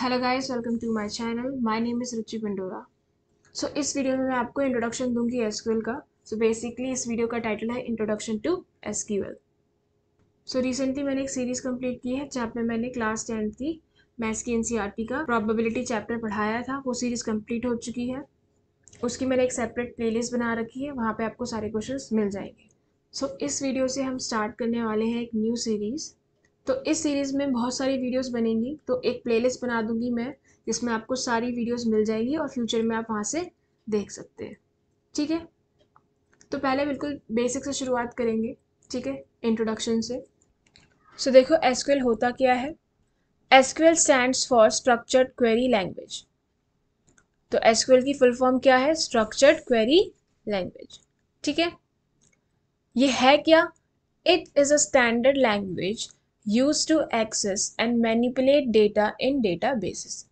Hello guys welcome to my channel my name is Ruchi Pandora so इस video में मैं आपको introduction दूँगी एसक्यूएल का। सो so बेसिकली इस वीडियो का टाइटल है introduction to SQL so recently मैंने एक सीरीज़ कंप्लीट की है जहाँ पे मैंने क्लास टेंथ की मैथ्स की एनसीईआरटी का प्रोबेबिलिटी चैप्टर पढ़ाया था। वो सीरीज़ कंप्लीट हो चुकी है। उसकी मैंने एक सेपरेट प्लेलिस्ट बना रखी है। वहाँ पर आपको सारे क्वेश्चन मिल जाएँगे। सो so, इस वीडियो से हम स्टार्ट करने वाले हैं एक न्यू सीरीज़ तो इस सीरीज़ में बहुत सारी वीडियोस बनेंगी तो एक प्लेलिस्ट बना दूँगी मैं जिसमें आपको सारी वीडियोस मिल जाएँगी और फ्यूचर में आप वहाँ से देख सकते हैं। ठीक है? तो पहले बिल्कुल बेसिक से शुरुआत करेंगे ठीक है? इंट्रोडक्शन से। सो so, देखो एसक्यूएल होता क्या है? SQL stands for structured query language तो एसक्यूएल की फुल फॉर्म क्या है? स्ट्रक्चर्ड क्वेरी लैंग्वेज ठीक है? ये है क्या? It is a standard language used to access and manipulate data in databases.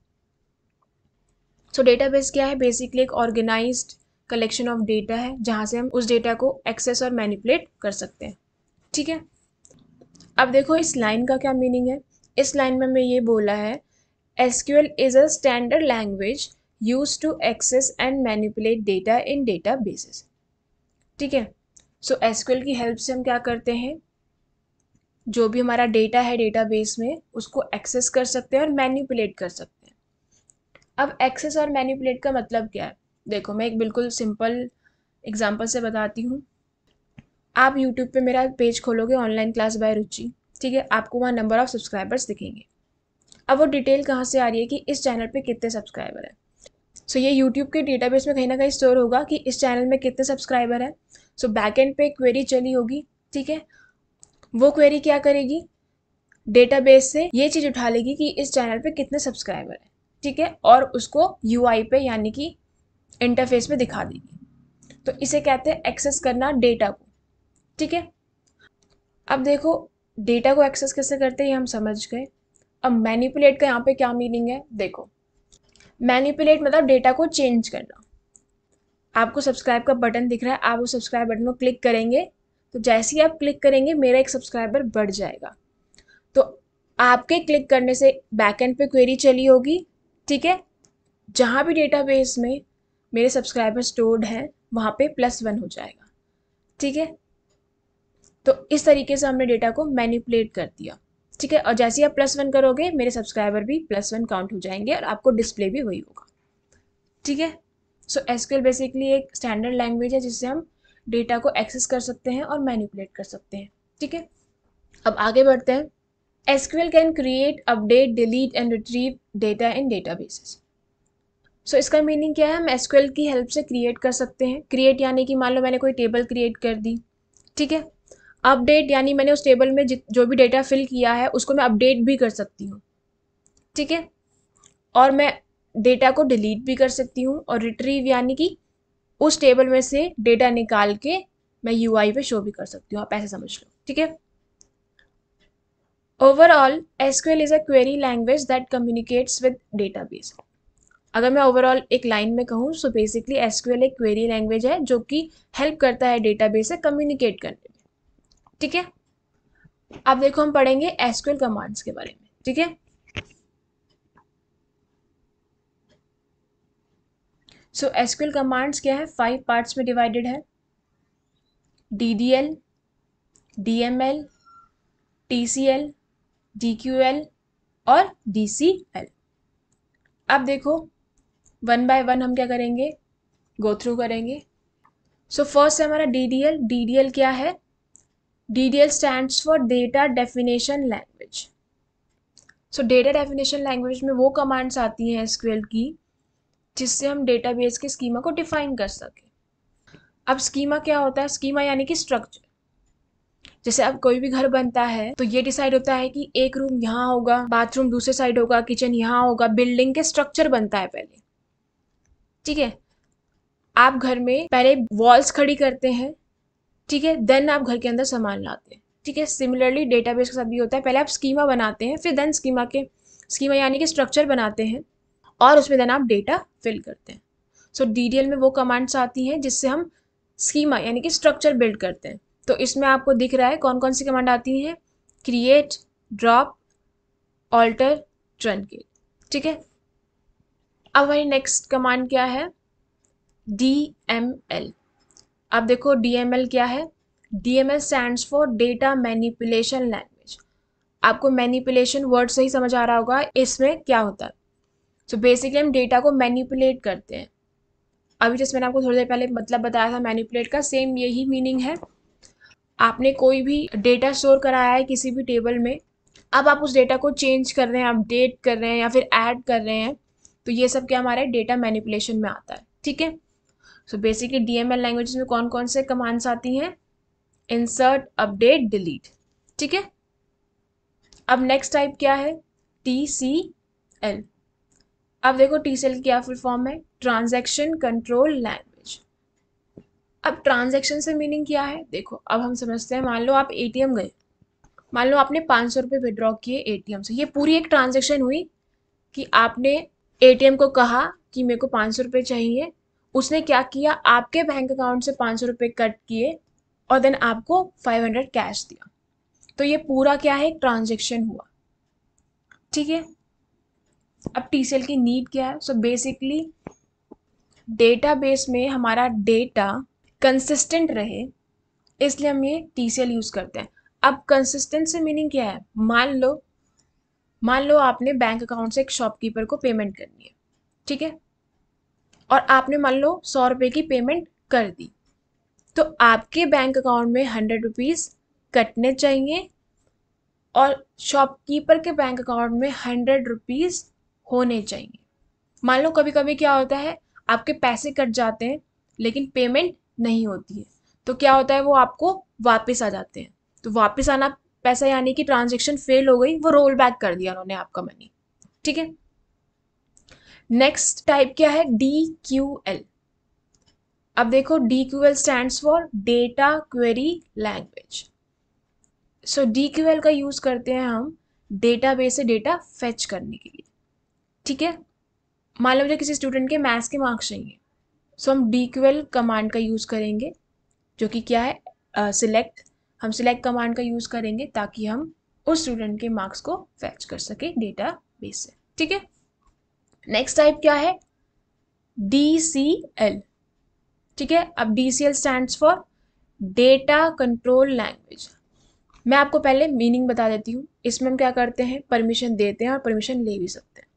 So so, database क्या है? बेसिकली एक ऑर्गेनाइज्ड कलेक्शन ऑफ़ डेटा है जहाँ से हम उस डेटा को एक्सेस और मैनिपुलेट कर सकते हैं। ठीक है? अब देखो इस लाइन का क्या मीनिंग है? इस लाइन में मैं ये बोला है SQL is a standard language use to access and manipulate data in databases ठीक है? सो एसक्यूएल की हेल्प से हम क्या करते हैं? जो भी हमारा डेटा है डेटाबेस में उसको एक्सेस कर सकते हैं और मैनिपुलेट कर सकते हैं। अब एक्सेस और मैनिपुलेट का मतलब क्या है? देखो मैं एक बिल्कुल सिंपल एग्जांपल से बताती हूँ। आप यूट्यूब पे मेरा पेज खोलोगे ऑनलाइन क्लास बाय रुचि ठीक है? आपको वहाँ नंबर ऑफ़ सब्सक्राइबर्स दिखेंगे। अब वो डिटेल कहाँ से आ रही है कि इस चैनल पे कितने सब्सक्राइबर हैं? सो so, ये यूट्यूब के डेटाबेस में कहीं ना कहीं स्टोर होगा कि इस चैनल में कितने सब्सक्राइबर हैं? सो बैक एंड पे क्वेरी चली होगी ठीक है? वो क्वेरी क्या करेगी? डेटाबेस से ये चीज़ उठा लेगी कि इस चैनल पे कितने सब्सक्राइबर हैं, ठीक है? और उसको यूआई पे, यानी कि इंटरफेस पे दिखा देगी। तो इसे कहते हैं एक्सेस करना डेटा को, ठीक है? अब देखो डेटा को एक्सेस कैसे करते हैं, ये हम समझ गए। अब मैनिपुलेट का यहाँ पे क्या मीनिंग है? देखो मैनिपुलेट मतलब डेटा को चेंज करना। आपको सब्सक्राइब का बटन दिख रहा है, आप उस सब्सक्राइब बटन को क्लिक करेंगे तो जैसे ही आप क्लिक करेंगे, मेरा एक सब्सक्राइबर बढ़ जाएगा। तो आपके क्लिक करने से बैकएंड पे क्वेरी चली होगी, ठीक है? जहाँ भी डेटाबेस में मेरे सब्सक्राइबर स्टोर्ड हैं, वहाँ पे प्लस वन हो जाएगा, ठीक है? तो इस तरीके से हमने डेटा को मैनिपुलेट कर दिया, ठीक है? और जैसे ही आप प्लस वन करोगे, मेरे सब्सक्राइबर भी प्लस वन काउंट हो जाएँगे और आपको डिस्प्ले भी वही होगा, ठीक है? सो एसक्यूएल बेसिकली एक स्टैंडर्ड लैंग्वेज है जिससे हम डेटा को एक्सेस कर सकते हैं और मैनिपुलेट कर सकते हैं, ठीक है? अब आगे बढ़ते हैं। SQL can create, update, delete and retrieve data in databases so इसका मीनिंग क्या है? हम एसक्यूएल की हेल्प से क्रिएट कर सकते हैं। क्रिएट यानी कि मान लो मैंने कोई टेबल क्रिएट कर दी, ठीक है? अपडेट यानी मैंने उस टेबल में जो भी डेटा फिल किया है, उसको मैं अपडेट भी कर सकती हूँ, ठीक है? और मैं डेटा को डिलीट भी कर सकती हूँ और रिट्रीव यानी कि उस टेबल में से डेटा निकाल के मैं यू आई पे शो भी कर सकती हूँ, आप ऐसे समझ लो, ठीक है? Overall SQL is a query language that communicates with database अगर मैं ओवरऑल एक लाइन में कहूँ सो बेसिकली एसक्यूएल एक क्वेरी लैंग्वेज है जो कि हेल्प करता है डेटाबेस से कम्युनिकेट करने में, ठीक है? अब देखो हम पढ़ेंगे एसक्यूएल कमांड्स के बारे में, ठीक है? सो एसक्यूएल कमांड्स क्या है? फाइव पार्ट्स में डिवाइडेड है. D D L D M L T C L D Q L और डी सी एल अब देखो वन बाय वन हम क्या करेंगे? गो थ्रू करेंगे. सो फ़र्स्ट है हमारा D D L D D L क्या है? D D L stand for data definition language so data definition language में वो कमांड्स आती हैं एसक्यूएल की. जिससे हम डेटाबेस के स्कीमा को डिफाइन कर सकें। अब स्कीमा क्या होता है? स्कीमा यानी कि स्ट्रक्चर जैसे अब कोई भी घर बनता है तो ये डिसाइड होता है कि एक रूम यहाँ होगा बाथरूम दूसरे साइड होगा किचन यहाँ होगा बिल्डिंग के स्ट्रक्चर बनता है पहले। ठीक है? आप घर में पहले वॉल्स खड़ी करते हैं, ठीक है? देन आप घर के अंदर सामान लाते हैं। ठीक है? सिमिलरली डेटाबेस के साथ भी होता है। पहले आप स्कीमा बनाते हैं, फिर देन स्कीमा के स्कीमा यानी कि स्ट्रक्चर बनाते हैं। और उसमें देन आप डेटा फिल करते हैं। सो so, डी में वो कमांड्स आती हैं जिससे हम स्कीमा यानी कि स्ट्रक्चर बिल्ड करते हैं। तो इसमें आपको दिख रहा है कौन कौन सी कमांड आती हैं? क्रिएट ड्रॉप ऑल्टर ट्रनकेट ठीक है? अब हमारी नेक्स्ट कमांड क्या है? डी एम एल अब देखो डी एम एल क्या है? D M L stand for data manipulation language आपको मैनिपुलेशन वर्ड सही समझ आ रहा होगा इसमें क्या होता है? सो बेसिकली हम डेटा को मैनिपुलेट करते हैं। अभी जैसे मैंने आपको थोड़ी देर पहले मतलब बताया था मैनिपुलेट का सेम यही मीनिंग है। आपने कोई भी डेटा स्टोर कराया है किसी भी टेबल में, अब आप उस डेटा को चेंज कर रहे हैं अपडेट कर रहे हैं या फिर ऐड कर रहे हैं तो ये सब क्या हमारे डेटा मैनिपुलेशन में आता है, ठीक है? So basically D M L language में कौन कौन से कमांड्स आती हैं? इंसर्ट अपडेट डिलीट ठीक है? अब नेक्स्ट टाइप क्या है? टी सी एल अब देखो टी सी एल क्या फुल फॉर्म है? ट्रांजेक्शन कंट्रोल लैंग्वेज अब ट्रांजेक्शन से मीनिंग क्या है? देखो, अब हम समझते हैं, मान लो आप एटीएम गए। मान लो आपने पाँच सौ रुपये विड्रॉ किए एटीएम से। ये पूरी एक ट्रांजेक्शन हुई कि आपने एटीएम को कहा कि मेरे को पाँच सौ रुपये चाहिए। उसने क्या किया? आपके बैंक अकाउंट से पाँच सौ रुपये कट किए और देन आपको फाइव हंड्रेड कैश दिया। तो ये पूरा क्या है? ट्रांजेक्शन हुआ। ठीक है? अब टीसीएल की नीड क्या है? सो बेसिकली डेटाबेस में हमारा डेटा कंसिस्टेंट रहे, इसलिए हम ये टीसीएल यूज़ करते हैं। अब कंसिस्टेंट से मीनिंग क्या है? मान लो मान लो आपने बैंक अकाउंट से एक शॉपकीपर को पेमेंट करनी है, ठीक है? और आपने मान लो सौ रुपये की पेमेंट कर दी तो आपके बैंक अकाउंट में हंड्रेड रुपीज़ कटने चाहिए और शॉपकीपर के बैंक अकाउंट में हंड्रेड रुपीज़ होने चाहिए। मान लो कभी कभी क्या होता है, आपके पैसे कट जाते हैं, लेकिन पेमेंट नहीं होती है। तो क्या होता है, वो आपको वापस आ जाते हैं। तो वापस आना, पैसा यानी कि ट्रांजेक्शन फेल हो गई, वो रोल बैक कर दिया उन्होंने आपका मनी ठीक है? नेक्स्ट टाइप क्या है? डी क्यू एल अब देखो D Q L stand for data query language so D Q L का यूज़ करते हैं हम डेटा बेस से डेटा फेच करने के लिए। ठीक है? मान लो मुझे किसी स्टूडेंट के मैथ्स के मार्क्स चाहिए। सो हम डी क्यू एल कमांड का यूज़ करेंगे जो कि क्या है? सिलेक्ट uh, हम सिलेक्ट कमांड का यूज़ करेंगे ताकि हम उस स्टूडेंट के मार्क्स को फैच कर सके डेटा बेस से। ठीक है? नेक्स्ट टाइप क्या है? डी सी एल ठीक है? अब D C L stand for data control language मैं आपको पहले मीनिंग बता देती हूँ। इसमें हम क्या करते हैं? परमिशन देते हैं और परमिशन ले भी सकते हैं।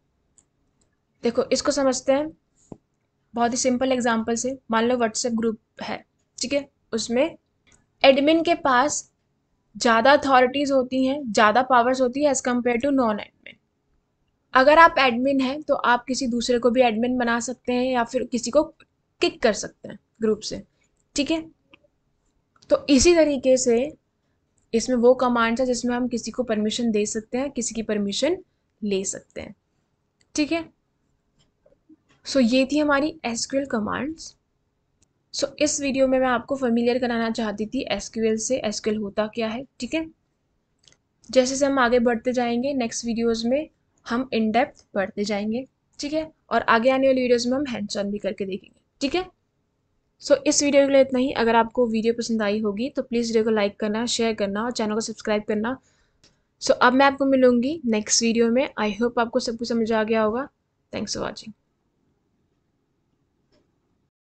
देखो, इसको समझते हैं बहुत ही सिंपल एग्ज़ाम्पल से। मान लो व्हाट्सएप ग्रुप है, ठीक है? उसमें एडमिन के पास ज़्यादा अथॉरिटीज़ होती हैं, ज़्यादा पावर्स होती है as compare to non admin अगर आप एडमिन हैं तो आप किसी दूसरे को भी एडमिन बना सकते हैं या फिर किसी को किक कर सकते हैं ग्रुप से, ठीक है? तो इसी तरीके से इसमें वो कमांड्स है जिसमें हम किसी को परमिशन दे सकते हैं, किसी की परमिशन ले सकते हैं, ठीक है? सो so, ये थी हमारी एसक्यूएल कमांड्स सो इस वीडियो में मैं आपको फेमिलियर कराना चाहती थी एसक्यूएल से एसक्यूएल होता क्या है ठीक है? जैसे जैसे हम आगे बढ़ते जाएँगे नेक्स्ट वीडियोज़ में हम इन डेप्थ बढ़ते जाएँगे ठीक है? और आगे आने वाली वीडियोज़ में हम हैंड्स ऑन भी करके देखेंगे ठीक है? सो so, इस वीडियो के लिए इतना ही। अगर आपको वीडियो पसंद आई होगी तो प्लीज़ वीडियो को लाइक करना शेयर करना और चैनल को सब्सक्राइब करना। सो so, अब मैं आपको मिलूँगी नेक्स्ट वीडियो में। आई होप आपको सब कुछ समझ आ गया होगा। Thanks for watching